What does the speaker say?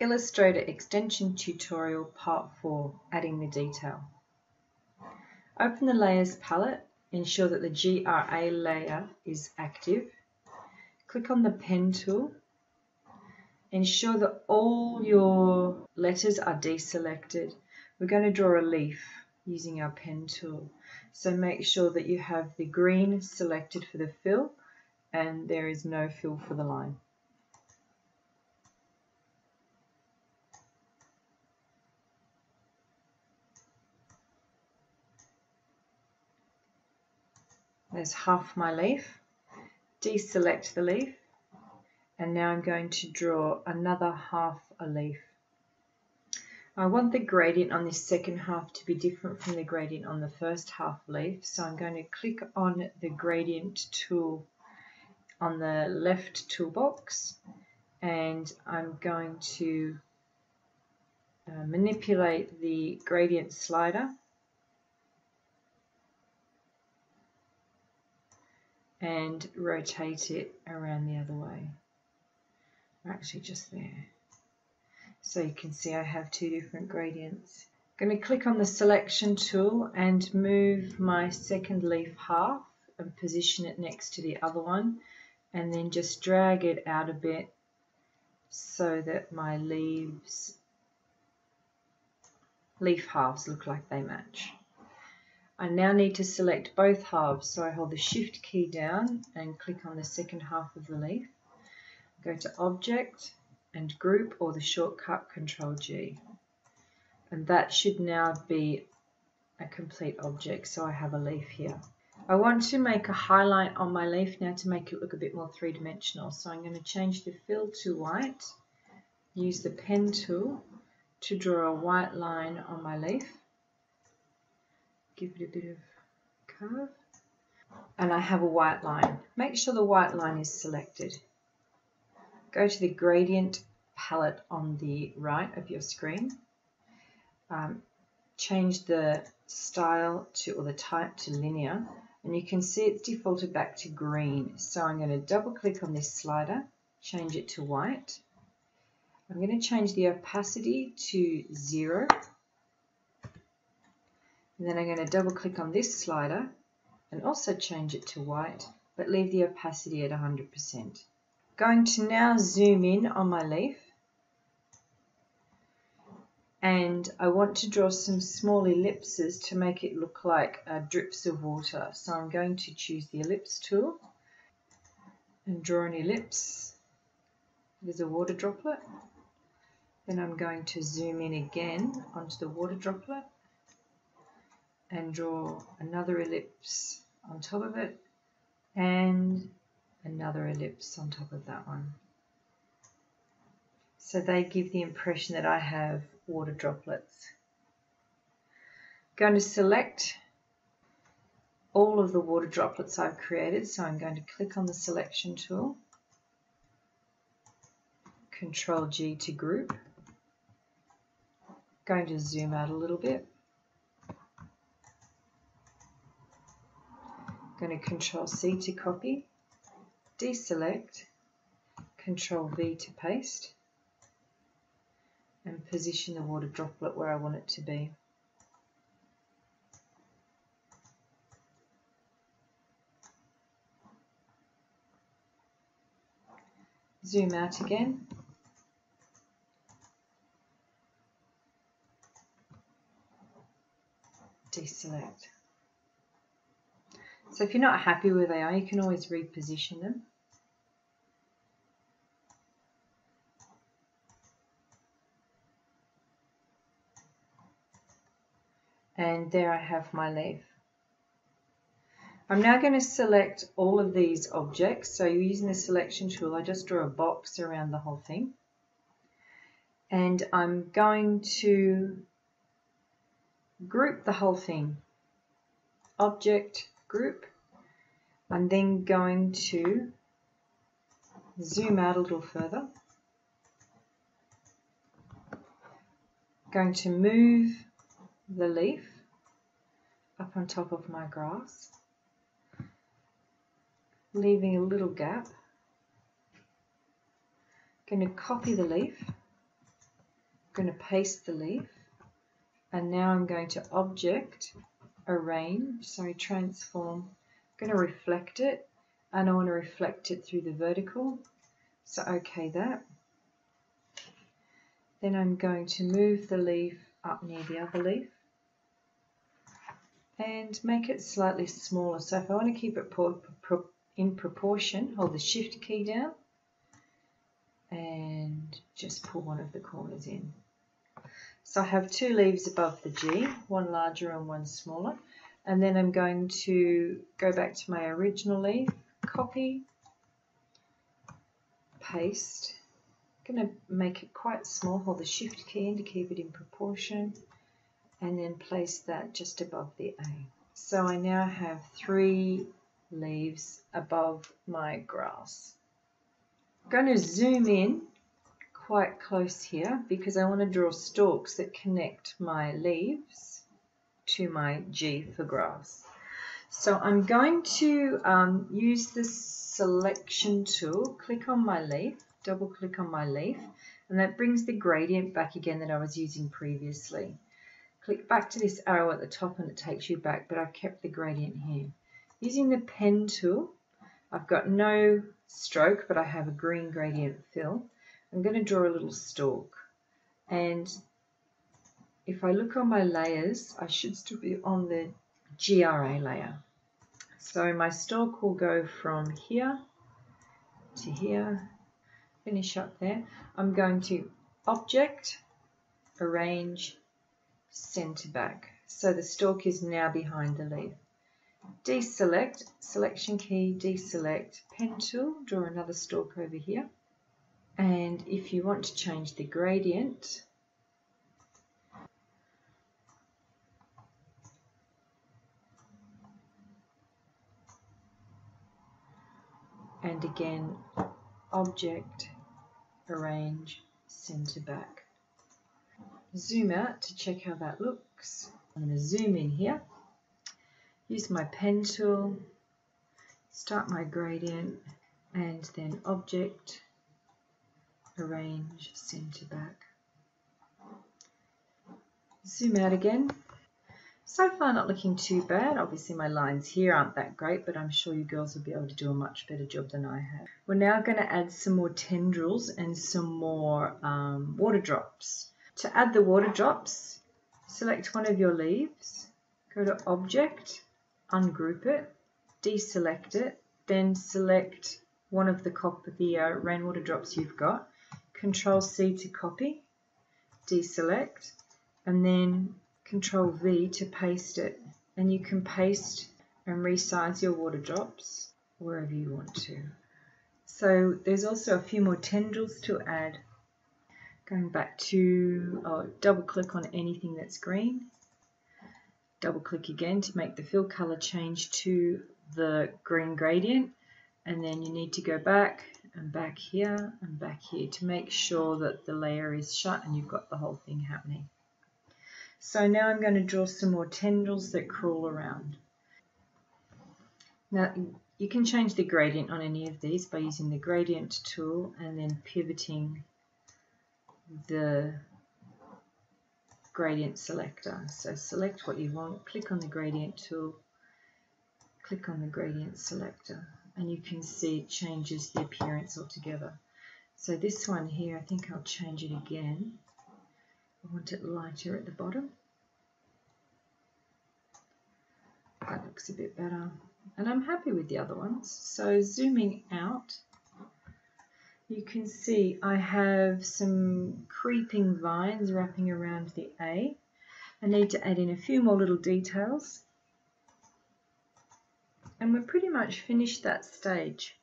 Illustrator Extension Tutorial Part 4 Adding the Detail. Open the Layers palette, ensure that the GRA layer is active. Click on the Pen tool. Ensure that all your letters are deselected. We're going to draw a leaf using our Pen tool. So make sure that you have the green selected for the fill and there is no fill for the line. There's half my leaf. Deselect the leaf. And now I'm going to draw another half a leaf. I want the gradient on this second half to be different from the gradient on the first half leaf. So I'm going to click on the gradient tool on the left toolbox and I'm going to uh, manipulate the gradient slider and rotate it around the other way. Actually just there. So you can see I have two different gradients. I'm going to click on the selection tool and move my second leaf half and position it next to the other one and then just drag it out a bit so that my leaves leaf halves look like they match. I now need to select both halves, so I hold the Shift key down and click on the second half of the leaf. Go to Object and Group or the shortcut Control G. And that should now be a complete object, so I have a leaf here. I want to make a highlight on my leaf now to make it look a bit more three-dimensional. So I'm going to change the fill to white, use the pen tool to draw a white line on my leaf give it a bit of curve. And I have a white line. Make sure the white line is selected. Go to the gradient palette on the right of your screen. Um, change the style to or the type to linear and you can see it's defaulted back to green. So I'm going to double click on this slider, change it to white. I'm going to change the opacity to zero and then I'm going to double click on this slider and also change it to white, but leave the opacity at 100%. Going to now zoom in on my leaf. And I want to draw some small ellipses to make it look like uh, drips of water. So I'm going to choose the ellipse tool and draw an ellipse. There's a water droplet. Then I'm going to zoom in again onto the water droplet and draw another ellipse on top of it and another ellipse on top of that one. So they give the impression that I have water droplets. Going to select all of the water droplets I've created. So I'm going to click on the selection tool, Control G to group. Going to zoom out a little bit. Going to Control C to copy, deselect, Control V to paste, and position the water droplet where I want it to be. Zoom out again. Deselect. So if you're not happy where they are, you can always reposition them. And there I have my leaf. I'm now going to select all of these objects. So using the selection tool, I just draw a box around the whole thing. And I'm going to group the whole thing. Object, group. I'm then going to zoom out a little further. Going to move the leaf up on top of my grass, leaving a little gap. Going to copy the leaf going to paste the leaf and now I'm going to object, arrange, sorry, transform, going to reflect it and I want to reflect it through the vertical. So okay that. Then I'm going to move the leaf up near the other leaf and make it slightly smaller. So if I want to keep it in proportion, hold the shift key down and just pull one of the corners in. So I have two leaves above the G, one larger and one smaller. And then I'm going to go back to my original leaf, copy, paste. I'm going to make it quite small, hold the shift key in to keep it in proportion, and then place that just above the A. So I now have three leaves above my grass. I'm going to zoom in quite close here because I want to draw stalks that connect my leaves to my G for grass. So I'm going to um, use the selection tool, click on my leaf, double click on my leaf, and that brings the gradient back again that I was using previously. Click back to this arrow at the top and it takes you back, but I've kept the gradient here. Using the pen tool, I've got no stroke, but I have a green gradient fill. I'm going to draw a little stalk and if I look on my layers I should still be on the GRA layer. So my stalk will go from here to here. Finish up there. I'm going to object arrange send to back. So the stalk is now behind the leaf. Deselect selection key deselect pen tool draw another stalk over here. And if you want to change the gradient, and again, object, arrange, send to back. Zoom out to check how that looks. I'm going to zoom in here, use my pen tool, start my gradient, and then object, arrange send to back. Zoom out again. So far not looking too bad. Obviously my lines here aren't that great, but I'm sure you girls will be able to do a much better job than I have. We're now going to add some more tendrils and some more um, water drops. To add the water drops, select one of your leaves, go to Object, ungroup it, deselect it, then select one of the, copper, the uh, rainwater drops you've got Control C to copy, deselect, and then Control V to paste it. And you can paste and resize your water drops wherever you want to. So there's also a few more tendrils to add. Going back to, oh, double click on anything that's green. Double click again to make the fill color change to the green gradient. And then you need to go back and back here and back here to make sure that the layer is shut and you've got the whole thing happening. So now I'm going to draw some more tendrils that crawl around. Now you can change the gradient on any of these by using the gradient tool and then pivoting the gradient selector. So select what you want, click on the gradient tool, click on the gradient selector and you can see it changes the appearance altogether. So this one here, I think I'll change it again. I want it lighter at the bottom. That looks a bit better. And I'm happy with the other ones. So zooming out, you can see I have some creeping vines wrapping around the A. I need to add in a few more little details and we're pretty much finished that stage.